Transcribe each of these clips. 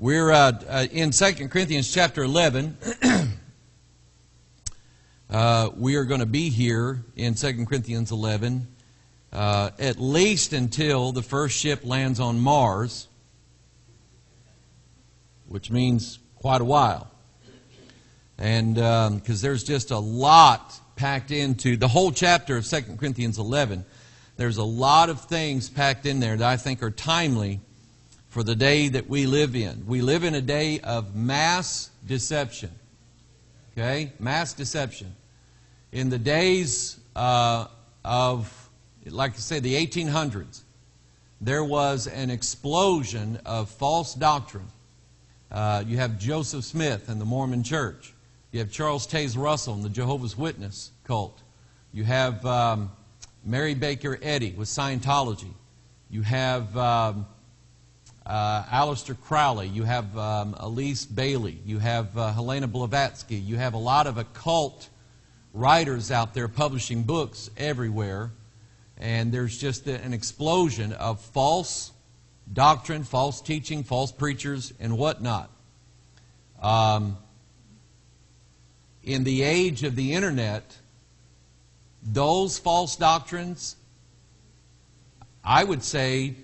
We're uh, uh, in 2 Corinthians chapter 11. uh, we are going to be here in 2 Corinthians 11 uh, at least until the first ship lands on Mars, which means quite a while. And because um, there's just a lot packed into the whole chapter of 2 Corinthians 11, there's a lot of things packed in there that I think are timely for the day that we live in. We live in a day of mass deception. Okay? Mass deception. In the days uh, of, like I say, the 1800s, there was an explosion of false doctrine. Uh, you have Joseph Smith and the Mormon Church. You have Charles Taze Russell and the Jehovah's Witness cult. You have um, Mary Baker Eddy with Scientology. You have um, uh, Crowley, you have um, Alice Bailey, you have uh, Helena Blavatsky, you have a lot of occult writers out there publishing books everywhere, and there's just an explosion of false doctrine, false teaching, false preachers, and whatnot. Um, in the age of the internet, those false doctrines, I would say,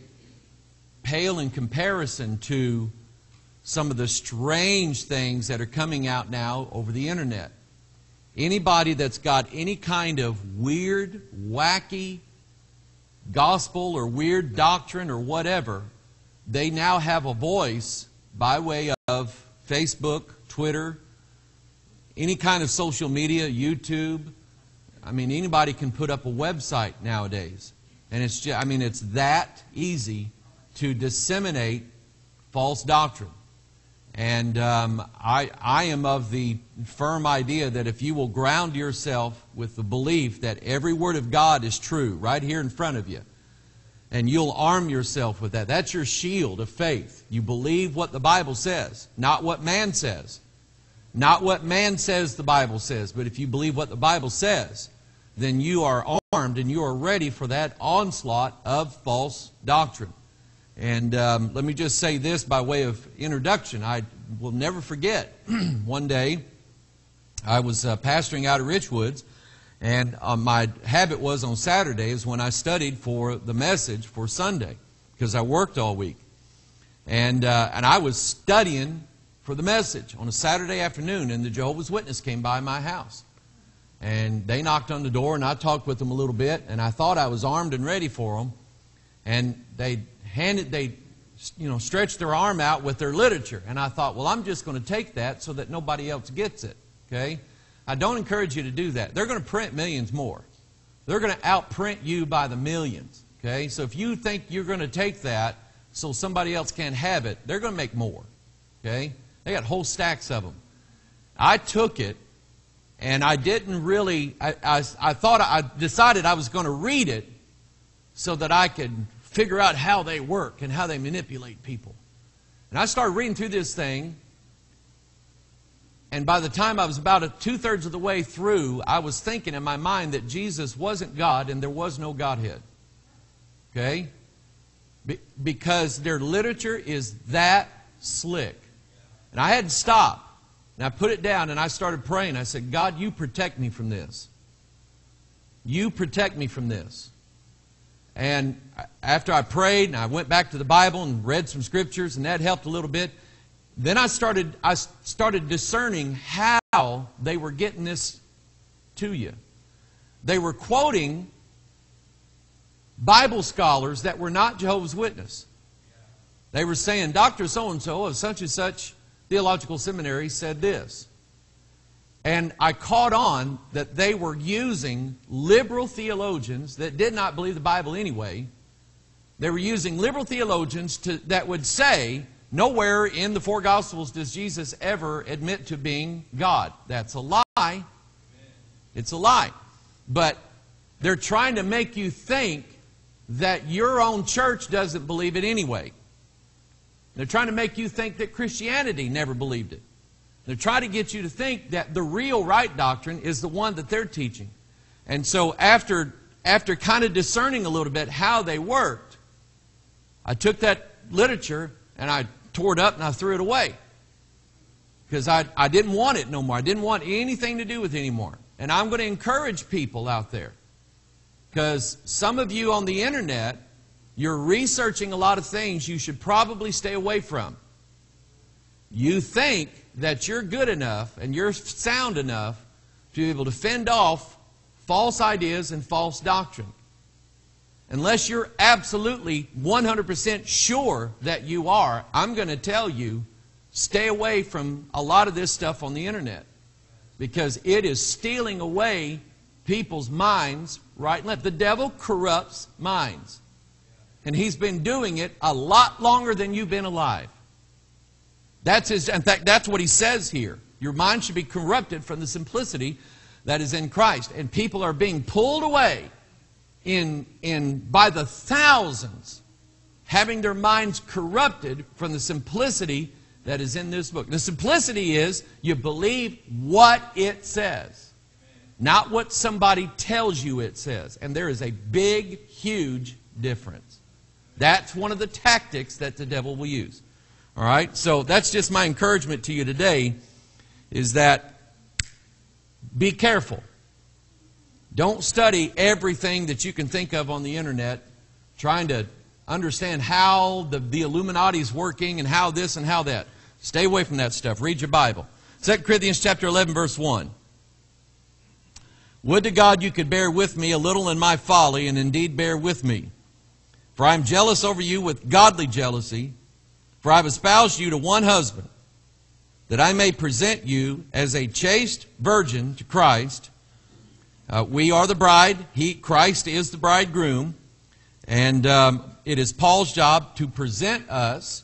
pale in comparison to some of the strange things that are coming out now over the internet. Anybody that's got any kind of weird, wacky gospel or weird doctrine or whatever, they now have a voice by way of Facebook, Twitter, any kind of social media, YouTube. I mean, anybody can put up a website nowadays. And it's just, I mean, it's that easy to disseminate false doctrine. And um, I, I am of the firm idea that if you will ground yourself with the belief that every word of God is true right here in front of you, and you'll arm yourself with that, that's your shield of faith. You believe what the Bible says, not what man says. Not what man says the Bible says, but if you believe what the Bible says, then you are armed and you are ready for that onslaught of false doctrine. And um, let me just say this by way of introduction. I will never forget one day I was uh, pastoring out of Richwoods, and uh, my habit was on Saturdays when I studied for the message for Sunday because I worked all week. And, uh, and I was studying for the message on a Saturday afternoon, and the Jehovah's Witness came by my house. And they knocked on the door, and I talked with them a little bit, and I thought I was armed and ready for them. And they handed, they, you know, stretched their arm out with their literature. And I thought, well, I'm just going to take that so that nobody else gets it. Okay? I don't encourage you to do that. They're going to print millions more. They're going to outprint you by the millions. Okay? So if you think you're going to take that so somebody else can't have it, they're going to make more. Okay? They got whole stacks of them. I took it and I didn't really, I, I, I thought I decided I was going to read it so that I could figure out how they work and how they manipulate people. And I started reading through this thing, and by the time I was about two thirds of the way through, I was thinking in my mind that Jesus wasn't God and there was no Godhead. Okay? Be- because their literature is that slick. And I had to stop. And I put it down and I started praying. I said, God, you protect me from this. You protect me from this. And after I prayed and I went back to the Bible and read some scriptures, and that helped a little bit, then I started, I started discerning how they were getting this to you. They were quoting Bible scholars that were not Jehovah's Witness. They were saying, Dr. So and so of such and such theological seminary said this. And I caught on that they were using liberal theologians that did not believe the Bible anyway. They were using liberal theologians to, that would say, nowhere in the four Gospels does Jesus ever admit to being God. That's a lie. It's a lie. But they're trying to make you think that your own church doesn't believe it anyway. They're trying to make you think that Christianity never believed it. They're trying to get you to think that the real right doctrine is the one that they're teaching. And so after, after kind of discerning a little bit how they worked, I took that literature and I tore it up and I threw it away. Because I, I didn't want it no more. I didn't want anything to do with it anymore. And I'm going to encourage people out there. Because some of you on the internet, you're researching a lot of things you should probably stay away from. You think that you're good enough and you're sound enough to be able to fend off false ideas and false doctrine. Unless you're absolutely 100% sure that you are, I'm going to tell you stay away from a lot of this stuff on the internet because it is stealing away people's minds right and left. The devil corrupts minds. And he's been doing it a lot longer than you've been alive. That's his, in fact, that's what he says here. Your mind should be corrupted from the simplicity that is in Christ. And people are being pulled away in, in, by the thousands, having their minds corrupted from the simplicity that is in this book. The simplicity is you believe what it says, not what somebody tells you it says. And there is a big, huge difference. That's one of the tactics that the devil will use. All right? So that's just my encouragement to you today is that be careful. Don't study everything that you can think of on the internet trying to understand how the, the Illuminati is working and how this and how that. Stay away from that stuff. Read your Bible. 2 Corinthians chapter 11 verse 1. Would to God you could bear with me a little in my folly and indeed bear with me. For I am jealous over you with godly jealousy, for I have espoused you to one husband, that I may present you as a chaste virgin to Christ. Uh, we are the bride. He, Christ is the bridegroom. And um, it is Paul's job to present us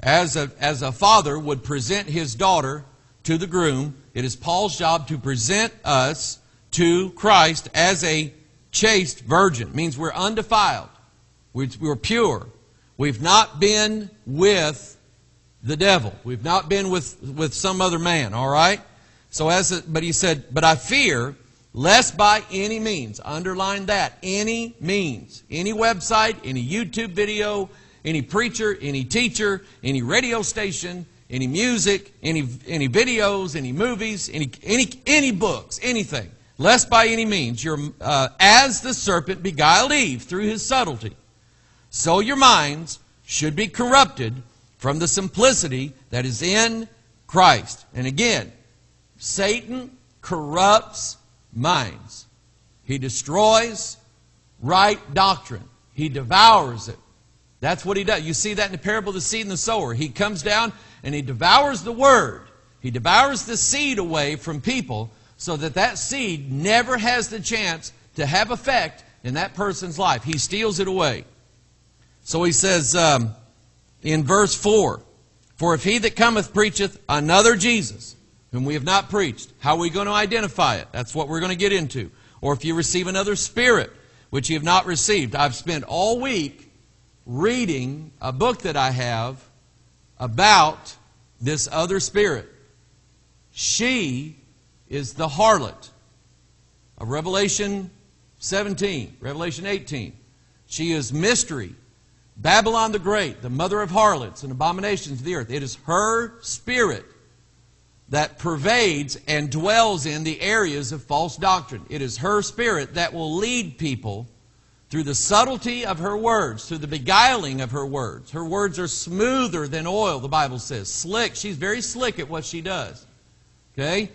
as a, as a father would present his daughter to the groom. It is Paul's job to present us to Christ as a chaste virgin. It means we're undefiled. We're pure. We've not been with the devil. We've not been with, with some other man, all right? So as a, but he said, but I fear lest by any means, underline that, any means, any website, any YouTube video, any preacher, any teacher, any radio station, any music, any, any videos, any movies, any, any, any books, anything, lest by any means, you're, uh, as the serpent beguiled Eve through his subtlety, so your minds should be corrupted from the simplicity that is in Christ. And again, Satan corrupts minds. He destroys right doctrine. He devours it. That's what he does. You see that in the parable of the seed and the sower. He comes down and he devours the word. He devours the seed away from people so that that seed never has the chance to have effect in that person's life. He steals it away. So he says um, in verse 4 For if he that cometh preacheth another Jesus, whom we have not preached. How are we going to identify it? That's what we're going to get into. Or if you receive another spirit, which you have not received. I've spent all week reading a book that I have about this other spirit. She is the harlot of Revelation 17, Revelation 18. She is mystery. Babylon the Great, the mother of harlots and abominations of the earth. It is her spirit that pervades and dwells in the areas of false doctrine. It is her spirit that will lead people through the subtlety of her words, through the beguiling of her words. Her words are smoother than oil, the Bible says. Slick. She's very slick at what she does. Okay?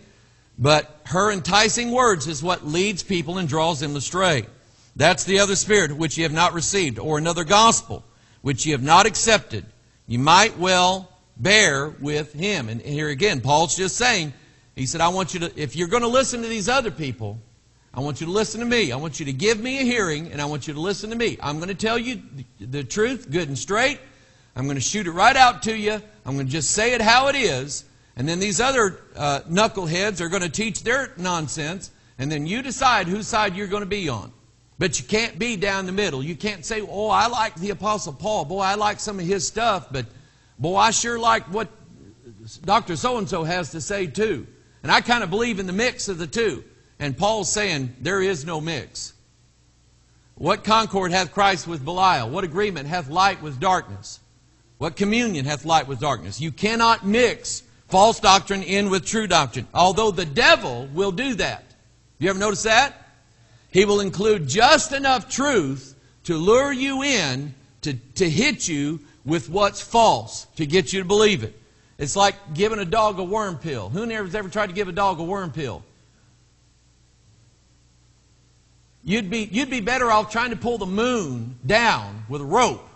But her enticing words is what leads people and draws them astray. That's the other spirit which ye have not received, or another gospel which ye have not accepted. You might well bear with him. And here again, Paul's just saying, he said, I want you to, if you're going to listen to these other people, I want you to listen to me. I want you to give me a hearing, and I want you to listen to me. I'm going to tell you the truth, good and straight. I'm going to shoot it right out to you. I'm going to just say it how it is. And then these other uh, knuckleheads are going to teach their nonsense, and then you decide whose side you're going to be on. But you can't be down the middle. You can't say, oh, I like the Apostle Paul. Boy, I like some of his stuff, but Boy, I sure like what Dr. So and so has to say too. And I kind of believe in the mix of the two. And Paul's saying there is no mix. What concord hath Christ with Belial? What agreement hath light with darkness? What communion hath light with darkness? You cannot mix false doctrine in with true doctrine. Although the devil will do that. You ever notice that? He will include just enough truth to lure you in to, to hit you with what's false to get you to believe it. It's like giving a dog a worm pill. Who has ever tried to give a dog a worm pill? You'd be, you'd be better off trying to pull the moon down with a rope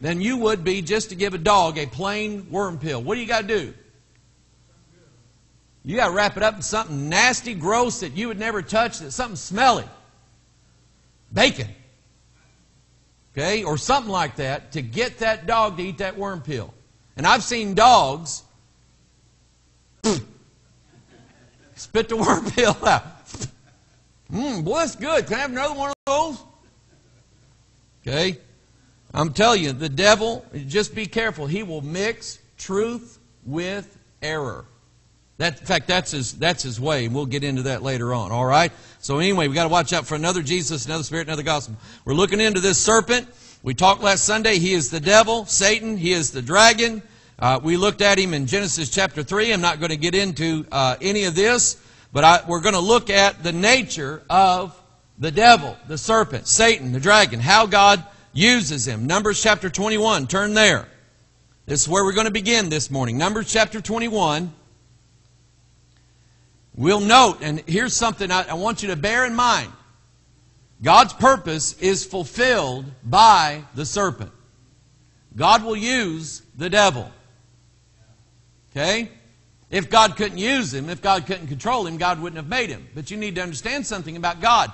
than you would be just to give a dog a plain worm pill. What do you got to do? You got to wrap it up in something nasty, gross that you would never touch, that something smelly. Bacon. Okay? Or something like that to get that dog to eat that worm pill. And I've seen dogs spit the worm pill out. Mmm, boy, that's good. Can I have another one of those? Okay? I'm telling you, the devil, just be careful. He will mix truth with error. That, in fact, that's his, that's his way, and we'll get into that later on, all right? So, anyway, we've got to watch out for another Jesus, another Spirit, another gospel. We're looking into this serpent. We talked last Sunday. He is the devil, Satan. He is the dragon. Uh, we looked at him in Genesis chapter 3. I'm not going to get into uh, any of this, but I, we're going to look at the nature of the devil, the serpent, Satan, the dragon, how God uses him. Numbers chapter 21. Turn there. This is where we're going to begin this morning. Numbers chapter 21. We'll note, and here's something I, I want you to bear in mind God's purpose is fulfilled by the serpent. God will use the devil. Okay? If God couldn't use him, if God couldn't control him, God wouldn't have made him. But you need to understand something about God.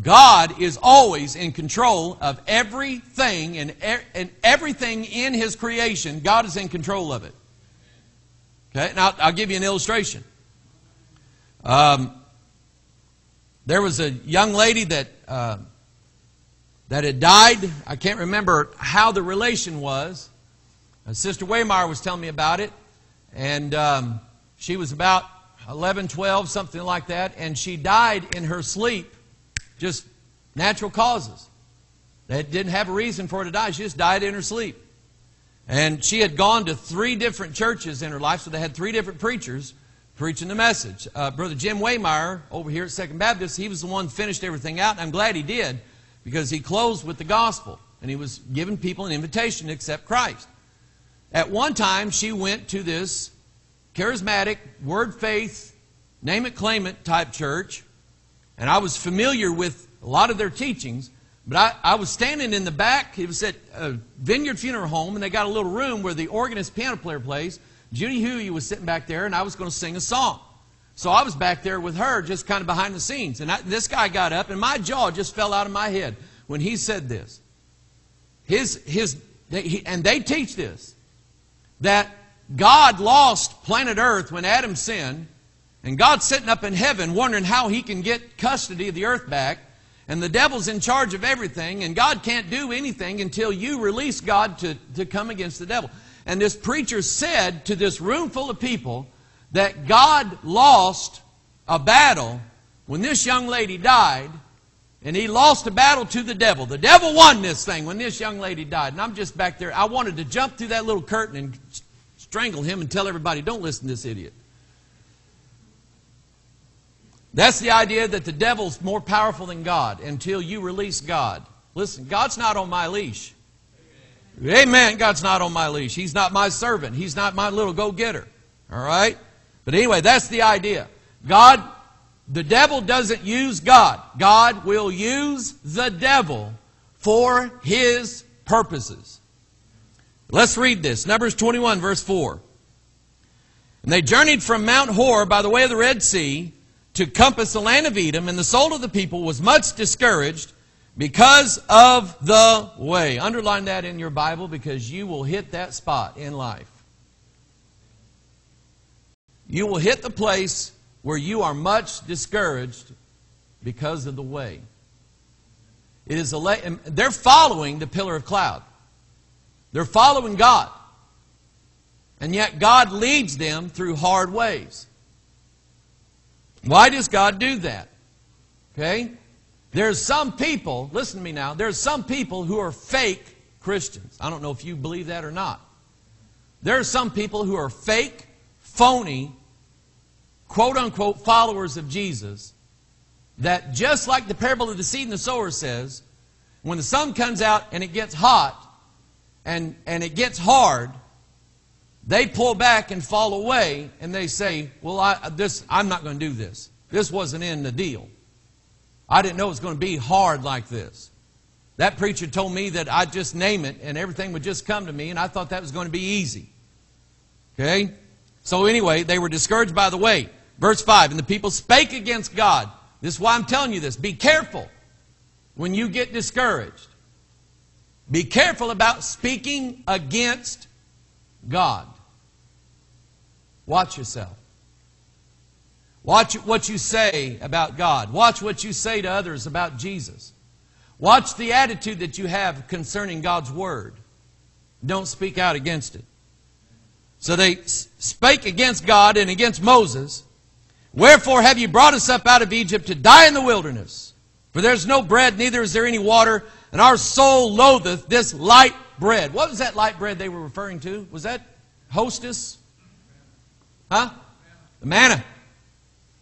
God is always in control of everything and, and everything in His creation. God is in control of it. Okay, now I'll give you an illustration. Um, there was a young lady that uh, that had died. I can't remember how the relation was. Uh, Sister Waymire was telling me about it, and um, she was about 11, 12, something like that, and she died in her sleep, just natural causes. That didn't have a reason for her to die. She just died in her sleep. And she had gone to three different churches in her life, so they had three different preachers preaching the message. Uh, Brother Jim Waymire over here at Second Baptist, he was the one finished everything out, and I'm glad he did because he closed with the gospel and he was giving people an invitation to accept Christ. At one time, she went to this charismatic, word faith, name it, claim it type church, and I was familiar with a lot of their teachings. But I, I was standing in the back. It was at a Vineyard Funeral Home, and they got a little room where the organist piano player plays. Judy Huey was sitting back there, and I was going to sing a song. So I was back there with her, just kind of behind the scenes. And I, this guy got up, and my jaw just fell out of my head when he said this. His, his, he, and they teach this that God lost planet Earth when Adam sinned, and God's sitting up in heaven wondering how he can get custody of the earth back, and the devil's in charge of everything, and God can't do anything until you release God to, to come against the devil. And this preacher said to this room full of people that God lost a battle when this young lady died, and he lost a battle to the devil. The devil won this thing when this young lady died. And I'm just back there. I wanted to jump through that little curtain and strangle him and tell everybody, don't listen to this idiot. That's the idea that the devil's more powerful than God until you release God. Listen, God's not on my leash. Amen. God's not on my leash. He's not my servant. He's not my little go getter. All right? But anyway, that's the idea. God, the devil doesn't use God. God will use the devil for his purposes. Let's read this. Numbers 21, verse 4. And they journeyed from Mount Hor by the way of the Red Sea to compass the land of Edom, and the soul of the people was much discouraged because of the way. Underline that in your Bible because you will hit that spot in life. You will hit the place where you are much discouraged because of the way. It is a they're following the pillar of cloud. They're following God. And yet God leads them through hard ways. Why does God do that? Okay? There's some people, listen to me now, there's some people who are fake Christians. I don't know if you believe that or not. There are some people who are fake, phony, quote unquote followers of Jesus that just like the parable of the seed and the sower says, when the sun comes out and it gets hot and, and it gets hard, they pull back and fall away and they say, Well, I, this, I'm not going to do this. This wasn't in the deal. I didn't know it was going to be hard like this. That preacher told me that I'd just name it and everything would just come to me, and I thought that was going to be easy. Okay? So, anyway, they were discouraged by the way. Verse 5 And the people spake against God. This is why I'm telling you this. Be careful when you get discouraged. Be careful about speaking against God. Watch yourself. Watch what you say about God. Watch what you say to others about Jesus. Watch the attitude that you have concerning God's Word. Don't speak out against it. So they spake against God and against Moses. Wherefore have you brought us up out of Egypt to die in the wilderness? For there's no bread, neither is there any water, and our soul loatheth this light bread. What was that light bread they were referring to? Was that hostess? Huh? The manna.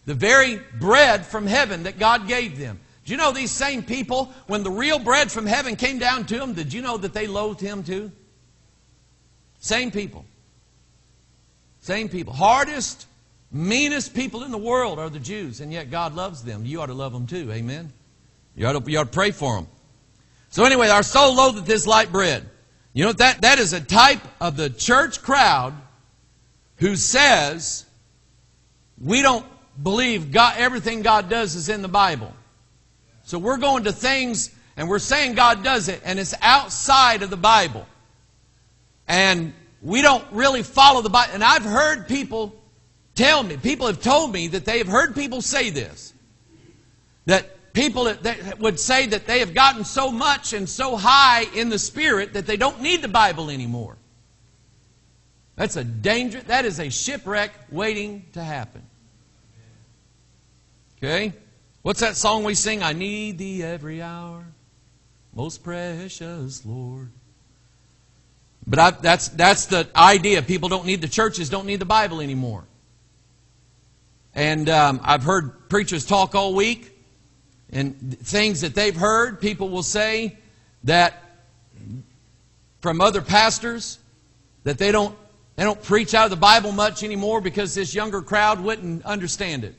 The very bread from heaven that God gave them. Do you know these same people, when the real bread from heaven came down to them, did you know that they loathed him too? Same people. Same people. Hardest, meanest people in the world are the Jews, and yet God loves them. You ought to love them too. Amen. You ought to, you ought to pray for them. So anyway, our soul loatheth this light bread. You know that that is a type of the church crowd who says we don't believe God everything God does is in the Bible. So we're going to things and we're saying God does it, and it's outside of the Bible. And we don't really follow the Bible. And I've heard people tell me, people have told me that they have heard people say this. That people that would say that they have gotten so much and so high in the Spirit that they don't need the Bible anymore. That's a danger, that is a shipwreck waiting to happen. Okay? What's that song we sing? I need thee every hour, most precious Lord. But I, that's, that's the idea. People don't need the churches, don't need the Bible anymore. And um, I've heard preachers talk all week, and things that they've heard, people will say that from other pastors that they don't, they don't preach out of the Bible much anymore because this younger crowd wouldn't understand it.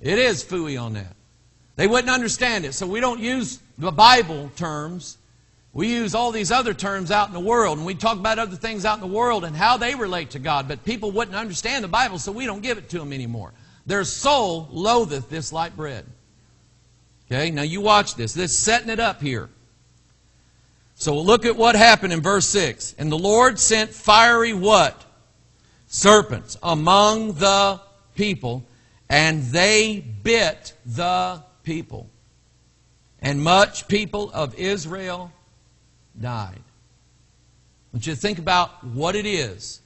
It is fooey on that. They wouldn't understand it. So we don't use the Bible terms. We use all these other terms out in the world, and we talk about other things out in the world and how they relate to God. But people wouldn't understand the Bible, so we don't give it to them anymore. Their soul loatheth this light bread. Okay, now you watch this. This setting it up here. So we'll look at what happened in verse 6. And the Lord sent fiery what? Serpents among the people, and they bit the people. And much people of Israel died. I want you to think about what it is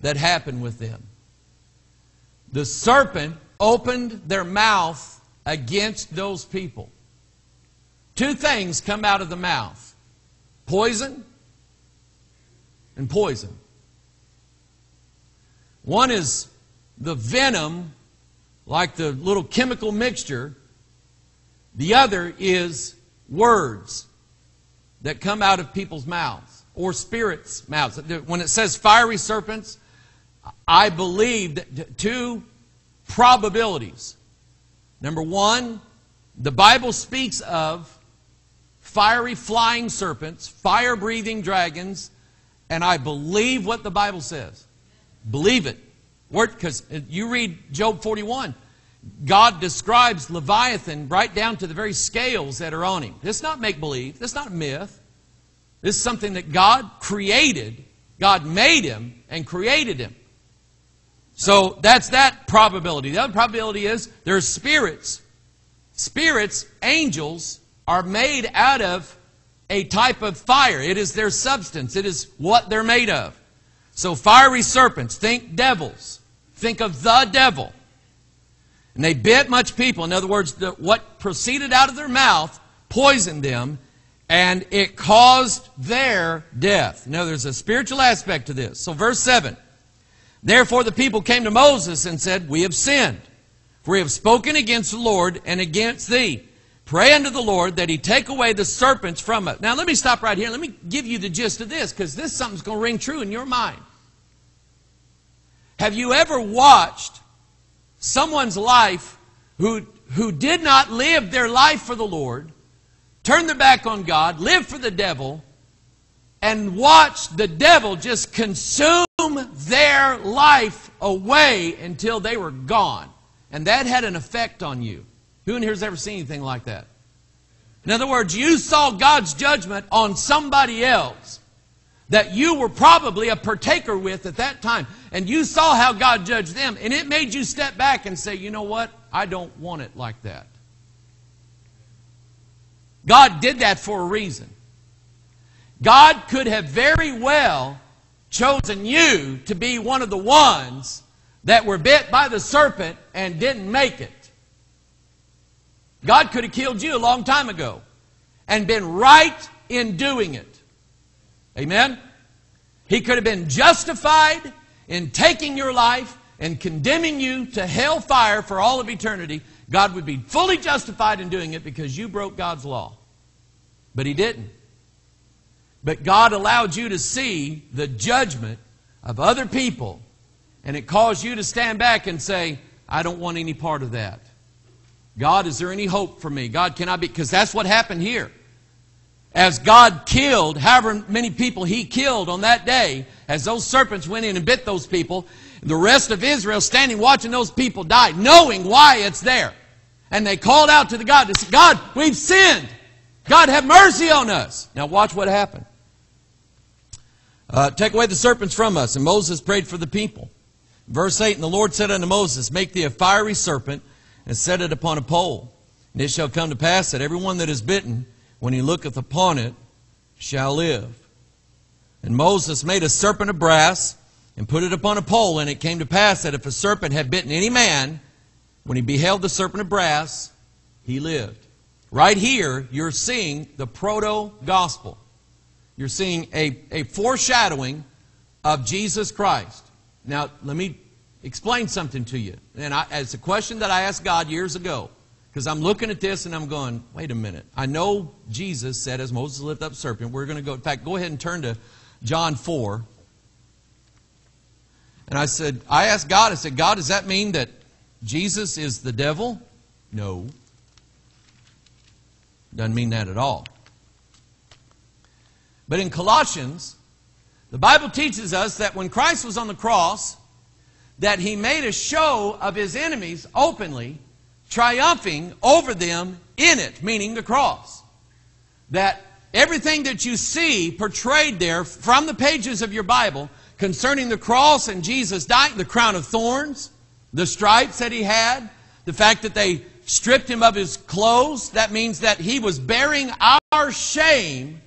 that happened with them. The serpent opened their mouth against those people. Two things come out of the mouth poison and poison. One is the venom like the little chemical mixture. The other is words that come out of people's mouths or spirits' mouths. When it says fiery serpents, I believe that two probabilities. Number one, the Bible speaks of fiery flying serpents, fire breathing dragons, and I believe what the Bible says. Believe it. Because uh, you read Job 41, God describes Leviathan right down to the very scales that are on him. This is not make believe, this is not myth. This is something that God created. God made him and created him. So that's that probability. The other probability is there's spirits. Spirits, angels, are made out of a type of fire. It is their substance, it is what they're made of. So, fiery serpents, think devils. Think of the devil. And they bit much people. In other words, the, what proceeded out of their mouth poisoned them, and it caused their death. Now, there's a spiritual aspect to this. So, verse 7 Therefore, the people came to Moses and said, We have sinned, for we have spoken against the Lord and against thee. Pray unto the Lord that he take away the serpents from us. Now, let me stop right here. Let me give you the gist of this, because this something's going to ring true in your mind. Have you ever watched someone's life who, who did not live their life for the Lord, turn their back on God, live for the devil, and watch the devil just consume their life away until they were gone? And that had an effect on you. Who in here has ever seen anything like that? In other words, you saw God's judgment on somebody else that you were probably a partaker with at that time. And you saw how God judged them. And it made you step back and say, you know what? I don't want it like that. God did that for a reason. God could have very well chosen you to be one of the ones that were bit by the serpent and didn't make it. God could have killed you a long time ago and been right in doing it. Amen? He could have been justified in taking your life and condemning you to hell fire for all of eternity. God would be fully justified in doing it because you broke God's law. But He didn't. But God allowed you to see the judgment of other people, and it caused you to stand back and say, I don't want any part of that. God, is there any hope for me? God, can I be? Because that's what happened here. As God killed however many people He killed on that day, as those serpents went in and bit those people, the rest of Israel standing watching those people die, knowing why it's there. And they called out to the God, they said, God, we've sinned. God, have mercy on us. Now watch what happened. Uh, take away the serpents from us. And Moses prayed for the people. Verse 8, And the Lord said unto Moses, Make thee a fiery serpent, and set it upon a pole. And it shall come to pass that every one that is bitten, when he looketh upon it, shall live. And Moses made a serpent of brass, and put it upon a pole, and it came to pass that if a serpent had bitten any man, when he beheld the serpent of brass, he lived. Right here, you're seeing the proto gospel. You're seeing a, a foreshadowing of Jesus Christ. Now, let me explain something to you. And I, it's a question that I asked God years ago. Because I'm looking at this and I'm going, wait a minute. I know Jesus said, as Moses lifted up serpent, we're going to go. In fact, go ahead and turn to John 4. And I said, I asked God, I said, God, does that mean that Jesus is the devil? No. Doesn't mean that at all. But in Colossians, the Bible teaches us that when Christ was on the cross, that he made a show of his enemies openly, triumphing over them in it, meaning the cross. That everything that you see portrayed there from the pages of your Bible concerning the cross and Jesus dying, the crown of thorns, the stripes that he had, the fact that they stripped him of his clothes, that means that he was bearing our shame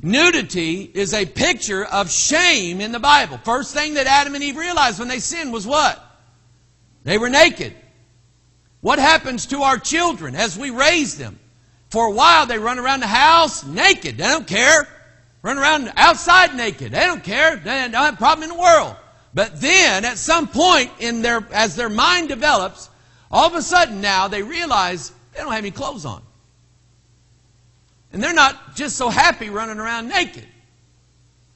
Nudity is a picture of shame in the Bible. First thing that Adam and Eve realized when they sinned was what? They were naked. What happens to our children as we raise them? For a while, they run around the house naked. They don't care. Run around outside naked. They don't care. They don't have a problem in the world. But then, at some point in their, as their mind develops, all of a sudden now they realize they don't have any clothes on. And they're not just so happy running around naked.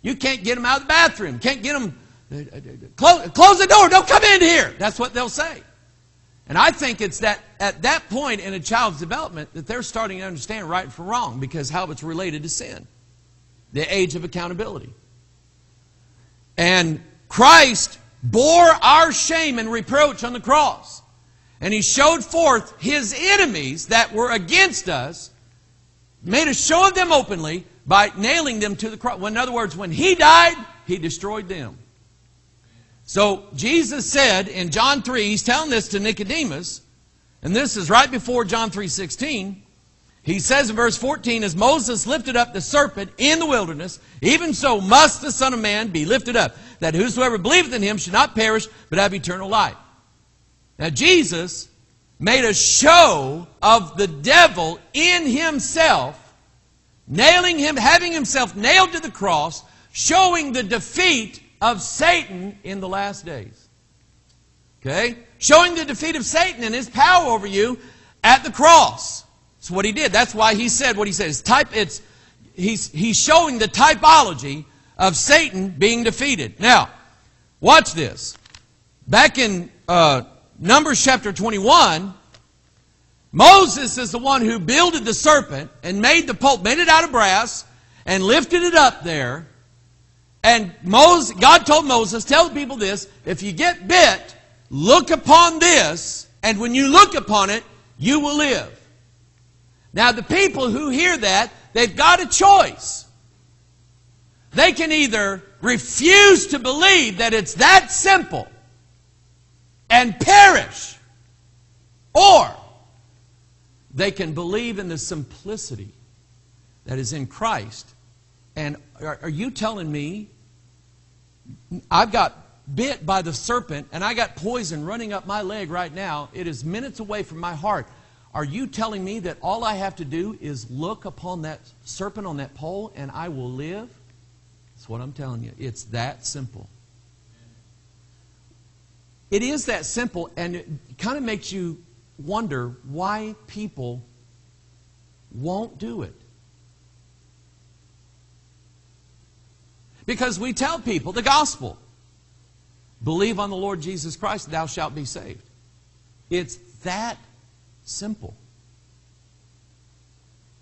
You can't get them out of the bathroom. Can't get them. Uh, uh, uh, close, close the door. Don't come in here. That's what they'll say. And I think it's that at that point in a child's development that they're starting to understand right from wrong because how it's related to sin. The age of accountability. And Christ bore our shame and reproach on the cross. And he showed forth his enemies that were against us made a show of them openly by nailing them to the cross. In other words, when he died, he destroyed them. So Jesus said in John 3, he's telling this to Nicodemus, and this is right before John 3:16. He says in verse 14, as Moses lifted up the serpent in the wilderness, even so must the Son of Man be lifted up, that whosoever believeth in him should not perish, but have eternal life. Now Jesus made a show of the devil in himself nailing him, having himself nailed to the cross, showing the defeat of Satan in the last days. Okay? Showing the defeat of Satan and his power over you at the cross. That's what he did. That's why he said what he said. It's type, it's, he's, he's showing the typology of Satan being defeated. Now, watch this. Back in uh, Numbers chapter 21, Moses is the one who builded the serpent and made the pole, made it out of brass, and lifted it up there. And Moses, God told Moses, tell the people this, if you get bit, look upon this, and when you look upon it, you will live. Now, the people who hear that, they've got a choice. They can either refuse to believe that it's that simple and perish, or they can believe in the simplicity that is in Christ. And are, are you telling me I've got bit by the serpent and I got poison running up my leg right now? It is minutes away from my heart. Are you telling me that all I have to do is look upon that serpent on that pole and I will live? That's what I'm telling you. It's that simple. It is that simple, and it kind of makes you wonder why people won't do it. Because we tell people the gospel believe on the Lord Jesus Christ, thou shalt be saved. It's that simple.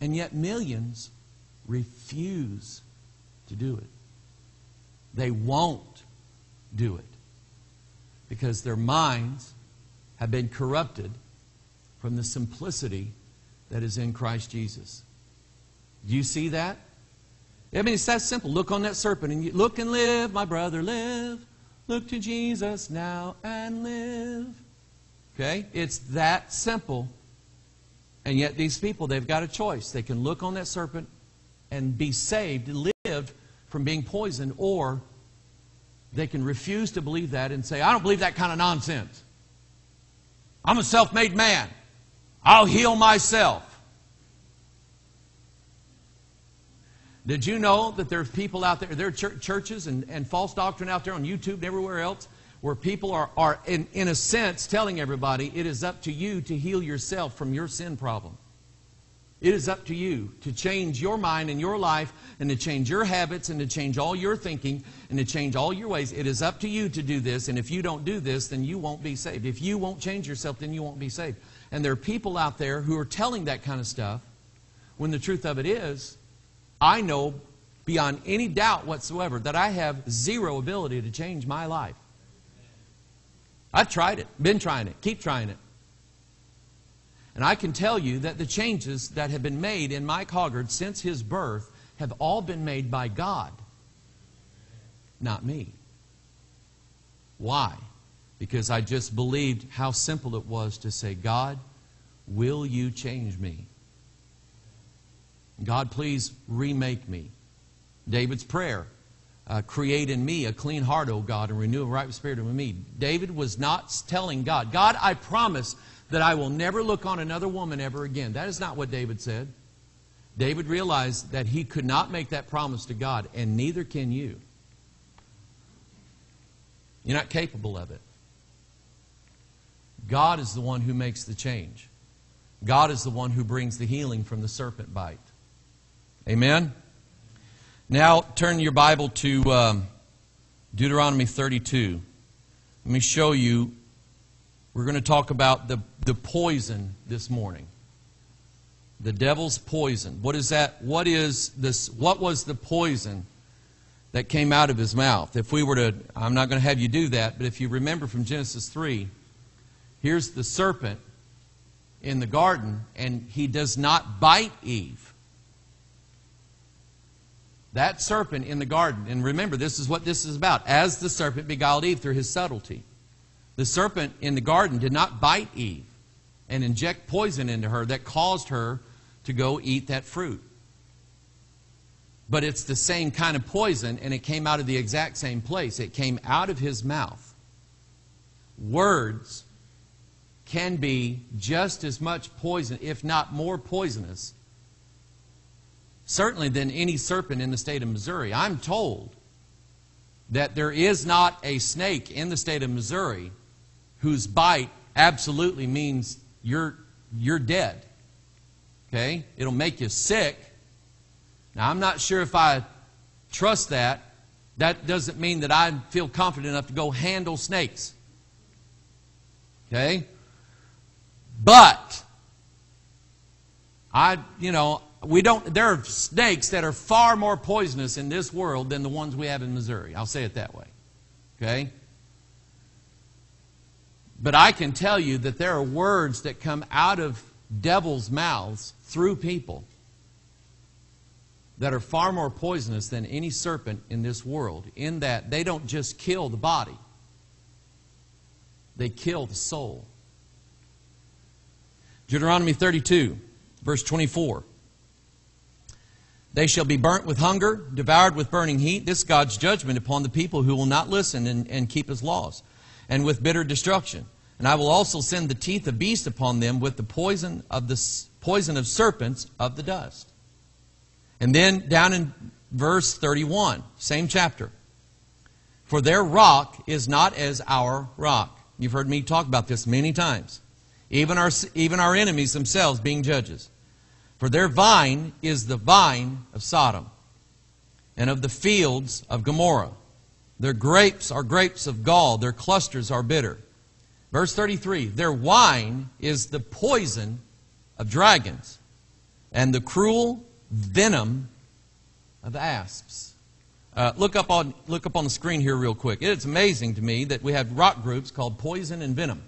And yet, millions refuse to do it. They won't do it because their minds have been corrupted from the simplicity that is in Christ Jesus. Do you see that? I mean, it's that simple. Look on that serpent and you, look and live, my brother, live. Look to Jesus now and live. Okay? It's that simple. And yet, these people, they've got a choice. They can look on that serpent and be saved, live from being poisoned, or they can refuse to believe that and say, I don't believe that kind of nonsense. I'm a self made man. I'll heal myself. Did you know that there's people out there, there are churches and, and false doctrine out there on YouTube and everywhere else where people are, are in, in a sense, telling everybody it is up to you to heal yourself from your sin problem. It is up to you to change your mind and your life and to change your habits and to change all your thinking and to change all your ways. It is up to you to do this. And if you don't do this, then you won't be saved. If you won't change yourself, then you won't be saved. And there are people out there who are telling that kind of stuff when the truth of it is, I know beyond any doubt whatsoever that I have zero ability to change my life. I've tried it, been trying it, keep trying it. And I can tell you that the changes that have been made in Mike Hoggard since his birth have all been made by God, not me. Why? Because I just believed how simple it was to say, God, will you change me? God, please remake me. David's prayer uh, create in me a clean heart, O God, and renew a right spirit in me. David was not telling God, God, I promise that I will never look on another woman ever again. That is not what David said. David realized that he could not make that promise to God, and neither can you. You're not capable of it. God is the one who makes the change. God is the one who brings the healing from the serpent bite. Amen? Now, turn your Bible to um, Deuteronomy 32. Let me show you. We're going to talk about the, the poison this morning. The devil's poison. What is that? What is this? What was the poison that came out of his mouth? If we were to, I'm not going to have you do that, but if you remember from Genesis 3, here's the serpent in the garden, and he does not bite Eve. That serpent in the garden, and remember, this is what this is about. As the serpent beguiled Eve through his subtlety, the serpent in the garden did not bite Eve and inject poison into her that caused her to go eat that fruit. But it's the same kind of poison, and it came out of the exact same place. It came out of his mouth. Words can be just as much poison, if not more poisonous, certainly than any serpent in the state of Missouri. I'm told that there is not a snake in the state of Missouri whose bite absolutely means you're, you're dead. Okay? It'll make you sick. Now, I'm not sure if I trust that. That doesn't mean that I feel confident enough to go handle snakes. Okay? But, I, you know, we don't, there are snakes that are far more poisonous in this world than the ones we have in Missouri. I'll say it that way. Okay? But I can tell you that there are words that come out of devils' mouths through people that are far more poisonous than any serpent in this world, in that they don't just kill the body, they kill the soul. Deuteronomy 32, verse 24. They shall be burnt with hunger, devoured with burning heat. This is God's judgment upon the people who will not listen and, and keep his laws, and with bitter destruction. And I will also send the teeth of beasts upon them with the poison of the poison of serpents of the dust. And then down in verse 31, same chapter. For their rock is not as our rock. You've heard me talk about this many times. Even our, even our enemies themselves being judges. For their vine is the vine of Sodom and of the fields of Gomorrah. Their grapes are grapes of gall, their clusters are bitter. Verse 33 Their wine is the poison of dragons and the cruel venom of asps. Uh, look, up on, look up on the screen here, real quick. It's amazing to me that we have rock groups called Poison and Venom.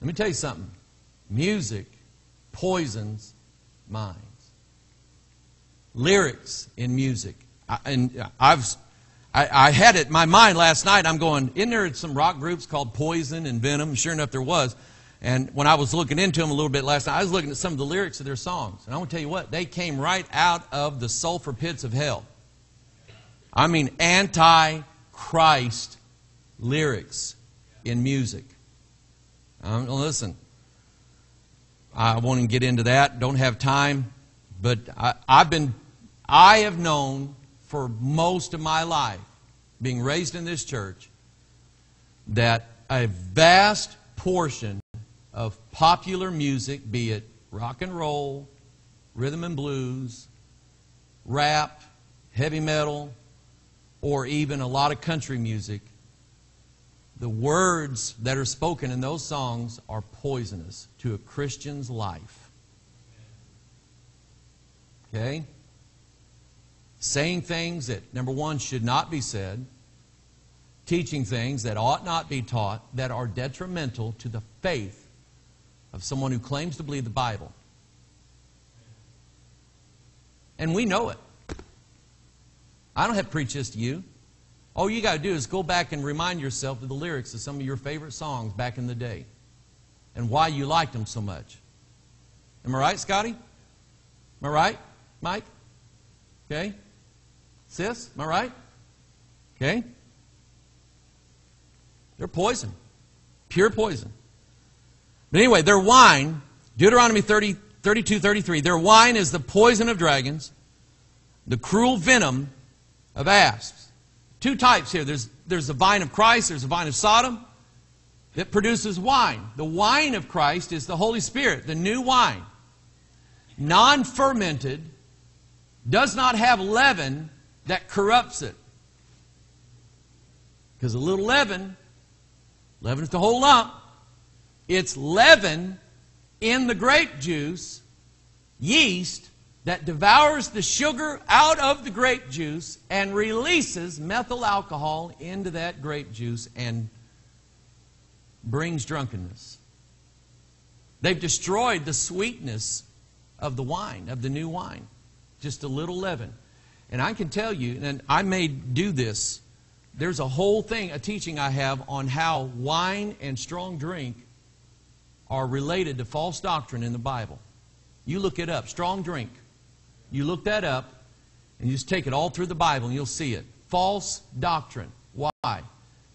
Let me tell you something. Music poisons minds. Lyrics in music. I, and I've, I, I, had it in my mind last night. I'm going, in there some rock groups called Poison and Venom? Sure enough, there was. And when I was looking into them a little bit last night, I was looking at some of the lyrics of their songs. And I want to tell you what, they came right out of the sulfur pits of hell. I mean, anti Christ lyrics in music. Um, listen, I won't even get into that. Don't have time. But I, I've been, I have known for most of my life, being raised in this church, that a vast portion of popular music, be it rock and roll, rhythm and blues, rap, heavy metal, or even a lot of country music, the words that are spoken in those songs are poisonous to a Christian's life. Okay? Saying things that, number one, should not be said, teaching things that ought not be taught, that are detrimental to the faith of someone who claims to believe the Bible. And we know it. I don't have to preach this to you. All you got to do is go back and remind yourself of the lyrics of some of your favorite songs back in the day and why you liked them so much. Am I right, Scotty? Am I right, Mike? Okay? Sis, am I right? Okay? They're poison. Pure poison. But anyway, their wine, Deuteronomy 30, 32, 33, their wine is the poison of dragons, the cruel venom of asps. Two types here. There's, there's the vine of Christ, there's the vine of Sodom that produces wine. The wine of Christ is the Holy Spirit, the new wine. Non fermented, does not have leaven that corrupts it. Because a little leaven, leaven is the whole lump. It's leaven in the grape juice, yeast, that devours the sugar out of the grape juice and releases methyl alcohol into that grape juice and brings drunkenness. They've destroyed the sweetness of the wine, of the new wine. Just a little leaven. And I can tell you, and I may do this, there's a whole thing, a teaching I have on how wine and strong drink are related to false doctrine in the Bible. You look it up. Strong drink. You look that up and you just take it all through the Bible and you'll see it. False doctrine. Why?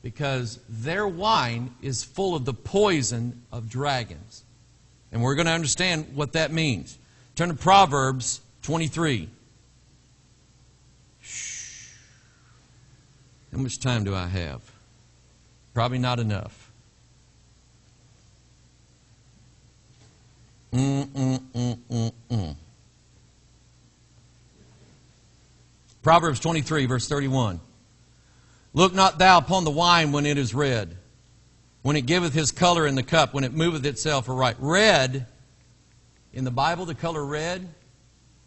Because their wine is full of the poison of dragons. And we're going to understand what that means. Turn to Proverbs 23. How much time do I have? Probably not enough. Mm, mm, mm, mm, mm. Proverbs 23, verse 31. Look not thou upon the wine when it is red, when it giveth his color in the cup, when it moveth itself aright. Red, in the Bible, the color red.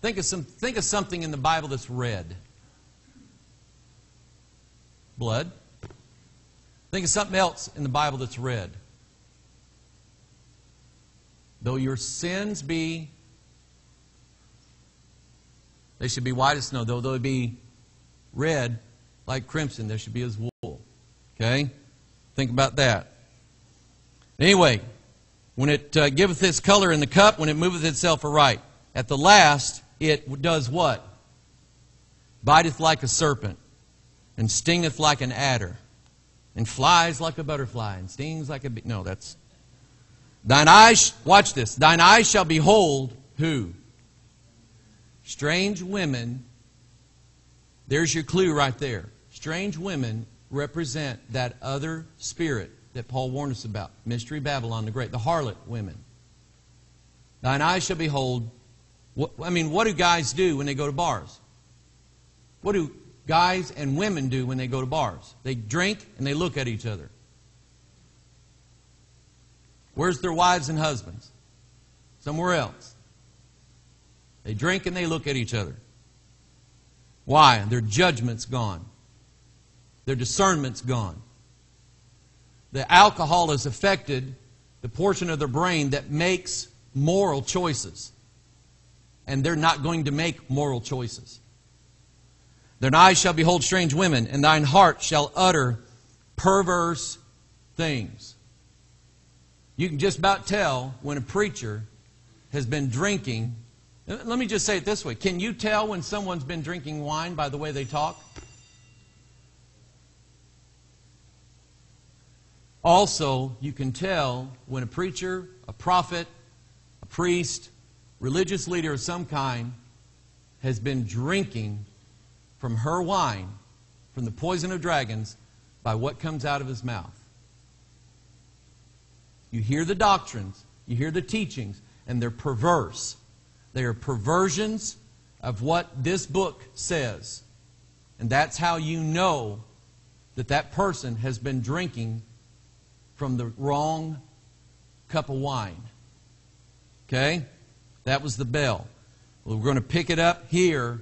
Think of, some, think of something in the Bible that's red. Blood. Think of something else in the Bible that's red. Though your sins be, they should be white as snow. Though they be red like crimson, they should be as wool. Okay? Think about that. Anyway, when it uh, giveth its color in the cup, when it moveth itself aright, at the last it does what? Biteth like a serpent, and stingeth like an adder, and flies like a butterfly, and stings like a bee. No, that's Thine eyes, watch this, thine eyes shall behold who? Strange women. There's your clue right there. Strange women represent that other spirit that Paul warned us about. Mystery Babylon the Great, the harlot women. Thine eyes shall behold. What, I mean, what do guys do when they go to bars? What do guys and women do when they go to bars? They drink and they look at each other. Where's their wives and husbands? Somewhere else. They drink and they look at each other. Why? Their judgment's gone. Their discernment's gone. The alcohol has affected the portion of their brain that makes moral choices. And they're not going to make moral choices. Thine eyes shall behold strange women, and thine heart shall utter perverse things. You can just about tell when a preacher has been drinking. Let me just say it this way Can you tell when someone's been drinking wine by the way they talk? Also, you can tell when a preacher, a prophet, a priest, religious leader of some kind has been drinking from her wine, from the poison of dragons, by what comes out of his mouth. You hear the doctrines, you hear the teachings, and they're perverse. They are perversions of what this book says. And that's how you know that that person has been drinking from the wrong cup of wine. Okay? That was the bell. Well, we're going to pick it up here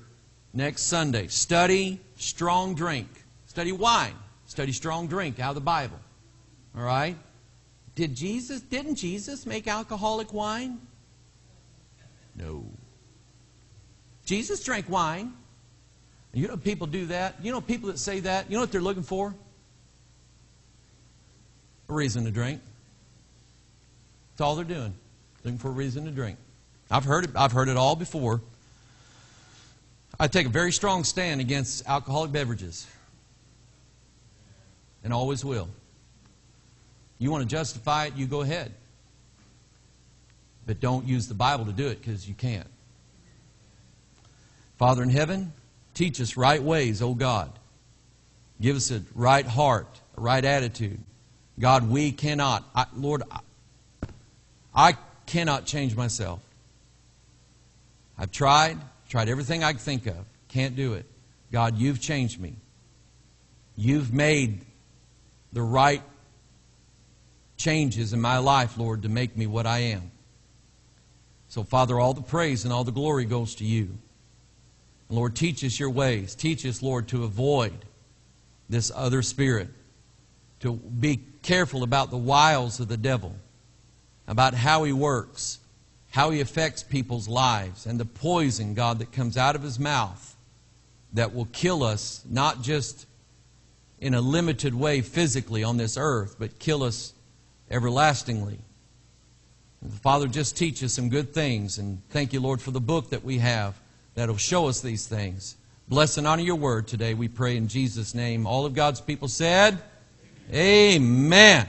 next Sunday. Study strong drink. Study wine. Study strong drink out of the Bible. All right? Did Jesus, didn't Jesus make alcoholic wine? No. Jesus drank wine. You know people do that? You know people that say that? You know what they're looking for? A reason to drink. That's all they're doing. Looking for a reason to drink. I've heard it, I've heard it all before. I take a very strong stand against alcoholic beverages. And always will. You want to justify it, you go ahead. But don't use the Bible to do it because you can't. Father in heaven, teach us right ways, O God. Give us a right heart, a right attitude. God, we cannot, I, Lord, I, I cannot change myself. I've tried, tried everything I can think of. Can't do it. God, you've changed me. You've made the right changes in my life, Lord, to make me what I am. So, Father, all the praise and all the glory goes to you. Lord, teach us your ways. Teach us, Lord, to avoid this other spirit, to be careful about the wiles of the devil, about how he works, how he affects people's lives, and the poison, God, that comes out of his mouth that will kill us, not just in a limited way physically on this earth, but kill us everlastingly. Father, just teach us some good things. And thank you, Lord, for the book that we have that'll show us these things. Bless and honor your word today, we pray in Jesus' name. All of God's people said, Amen. Amen.